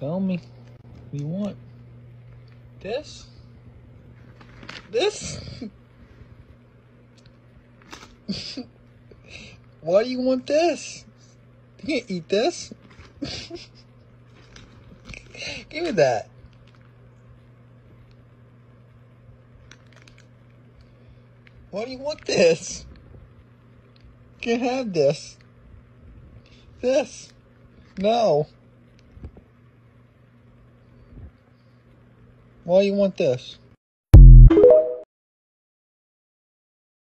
Tell me. What you want? This? This? Why do you want this? You can't eat this. Give me that. Why do you want this? You can't have this. This. No. Why you want this?